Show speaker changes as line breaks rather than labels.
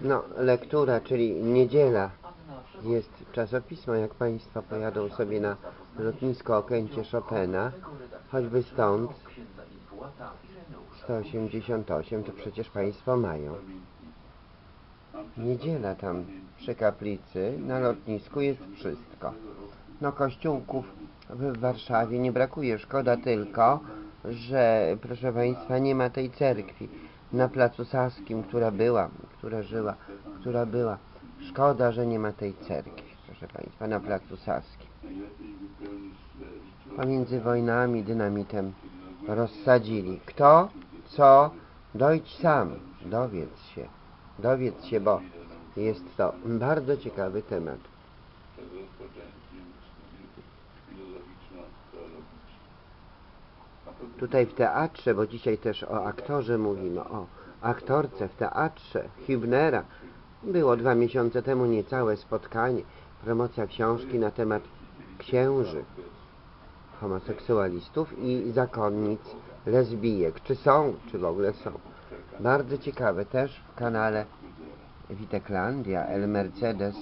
No, lektura, czyli niedziela jest czasopismo, jak Państwo pojadą sobie na lotnisko Okęcie Chopina, choćby stąd 188, to przecież Państwo mają. Niedziela tam przy kaplicy, na lotnisku jest wszystko. No kościółków w Warszawie nie brakuje, szkoda tylko, że proszę Państwa nie ma tej cerkwi na Placu Saskim, która była, która żyła, która była. Szkoda, że nie ma tej cerkwi, proszę Państwa, na Placu Saskim. Pomiędzy wojnami dynamitem rozsadzili. Kto, co, dojdź sam, dowiedz się, dowiedz się, bo jest to bardzo ciekawy temat. Tutaj w teatrze, bo dzisiaj też o aktorze mówimy, o aktorce w teatrze Hübnera. Było dwa miesiące temu niecałe spotkanie, promocja książki na temat księży, homoseksualistów i zakonnic lesbijek. Czy są, czy w ogóle są. Bardzo ciekawe też w kanale Witeklandia, El Mercedes